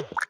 you